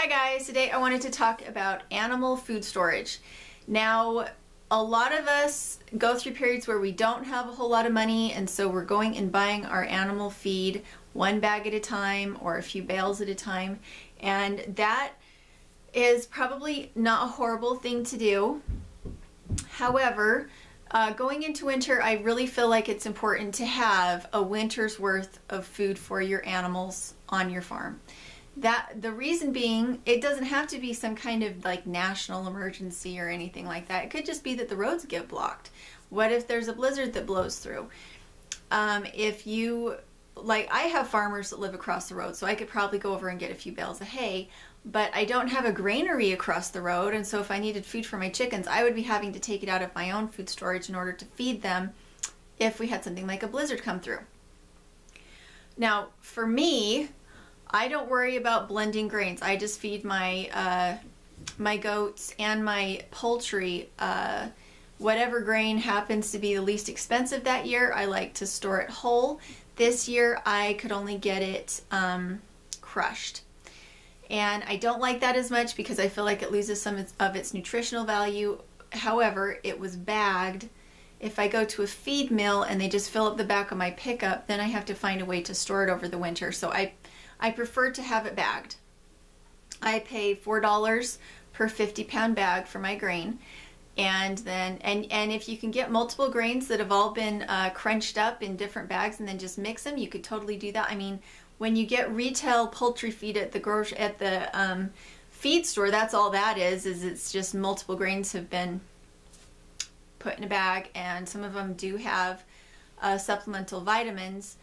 Hi guys, today I wanted to talk about animal food storage. Now, a lot of us go through periods where we don't have a whole lot of money and so we're going and buying our animal feed one bag at a time or a few bales at a time and that is probably not a horrible thing to do. However, uh, going into winter, I really feel like it's important to have a winter's worth of food for your animals on your farm. That the reason being, it doesn't have to be some kind of like national emergency or anything like that. It could just be that the roads get blocked. What if there's a blizzard that blows through? Um, if you like, I have farmers that live across the road, so I could probably go over and get a few bales of hay. But I don't have a granary across the road, and so if I needed food for my chickens, I would be having to take it out of my own food storage in order to feed them if we had something like a blizzard come through. Now, for me, I don't worry about blending grains. I just feed my uh, my goats and my poultry uh, whatever grain happens to be the least expensive that year. I like to store it whole. This year I could only get it um, crushed. And I don't like that as much because I feel like it loses some of its nutritional value. However, it was bagged. If I go to a feed mill and they just fill up the back of my pickup, then I have to find a way to store it over the winter. So I I prefer to have it bagged. I pay $4 per 50 pound bag for my grain. And then, and, and if you can get multiple grains that have all been uh, crunched up in different bags and then just mix them, you could totally do that. I mean, when you get retail poultry feed at the grocery, at the um, feed store, that's all that is, is it's just multiple grains have been put in a bag and some of them do have uh, supplemental vitamins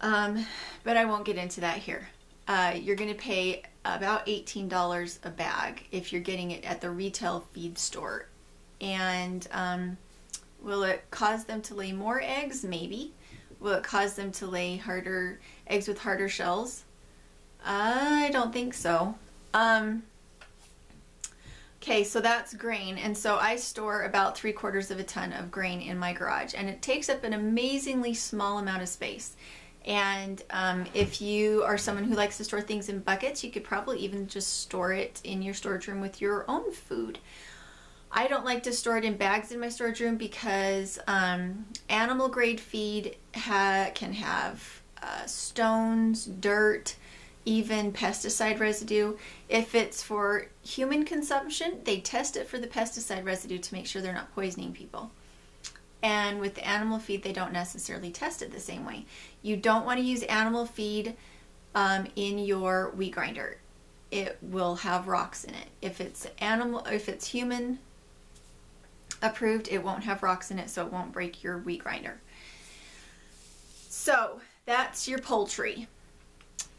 um, but I won't get into that here. Uh, you're going to pay about $18 a bag if you're getting it at the retail feed store. And um, will it cause them to lay more eggs? Maybe. Will it cause them to lay harder eggs with harder shells? I don't think so. Um, okay, so that's grain. And so I store about three quarters of a ton of grain in my garage. And it takes up an amazingly small amount of space. And um, if you are someone who likes to store things in buckets, you could probably even just store it in your storage room with your own food. I don't like to store it in bags in my storage room because um, animal grade feed ha can have uh, stones, dirt, even pesticide residue. If it's for human consumption, they test it for the pesticide residue to make sure they're not poisoning people. And with the animal feed, they don't necessarily test it the same way. You don't want to use animal feed um, in your wheat grinder. It will have rocks in it. If it's animal, if it's human approved, it won't have rocks in it, so it won't break your wheat grinder. So that's your poultry.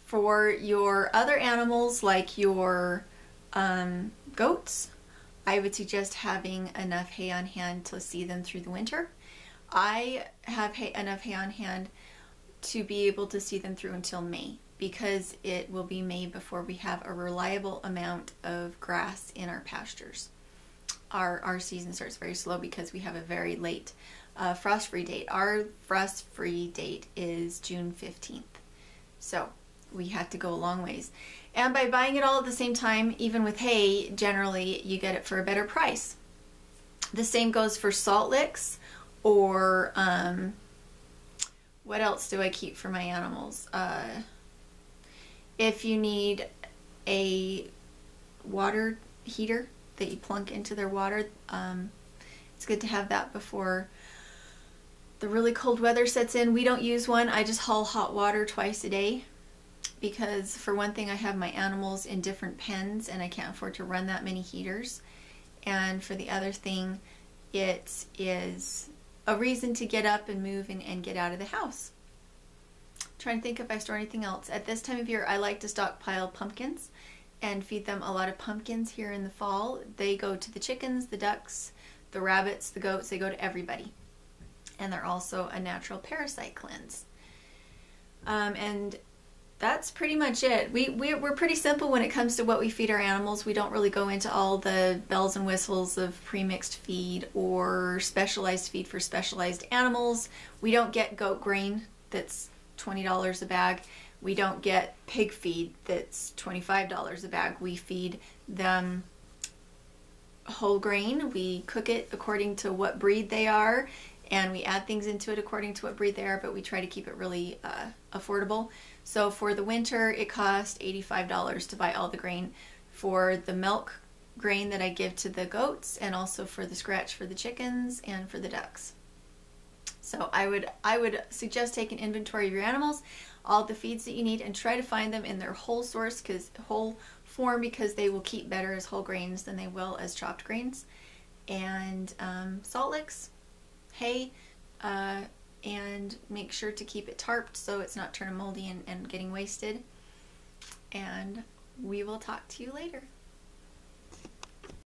For your other animals, like your um, goats, I would suggest having enough hay on hand to see them through the winter. I have hay, enough hay on hand to be able to see them through until May because it will be May before we have a reliable amount of grass in our pastures. Our, our season starts very slow because we have a very late uh, frost-free date. Our frost-free date is June 15th. So we had to go a long ways. And by buying it all at the same time, even with hay, generally you get it for a better price. The same goes for salt licks or um, what else do I keep for my animals? Uh, if you need a water heater that you plunk into their water, um, it's good to have that before the really cold weather sets in. We don't use one. I just haul hot water twice a day because for one thing I have my animals in different pens and I can't afford to run that many heaters. And for the other thing, it is a reason to get up and move and, and get out of the house. trying to think if I store anything else. At this time of year, I like to stockpile pumpkins and feed them a lot of pumpkins here in the fall. They go to the chickens, the ducks, the rabbits, the goats, they go to everybody. And they're also a natural parasite cleanse. Um, and that's pretty much it. We, we, we're pretty simple when it comes to what we feed our animals. We don't really go into all the bells and whistles of premixed feed or specialized feed for specialized animals. We don't get goat grain that's $20 a bag. We don't get pig feed that's $25 a bag. We feed them whole grain. We cook it according to what breed they are, and we add things into it according to what breed they are, but we try to keep it really uh, affordable. So for the winter, it cost $85 to buy all the grain. For the milk grain that I give to the goats, and also for the scratch for the chickens and for the ducks. So I would I would suggest taking inventory of your animals, all the feeds that you need, and try to find them in their whole source because whole form because they will keep better as whole grains than they will as chopped grains. And um, salt licks, hay, uh, and make sure to keep it tarped so it's not turning moldy and, and getting wasted. And we will talk to you later.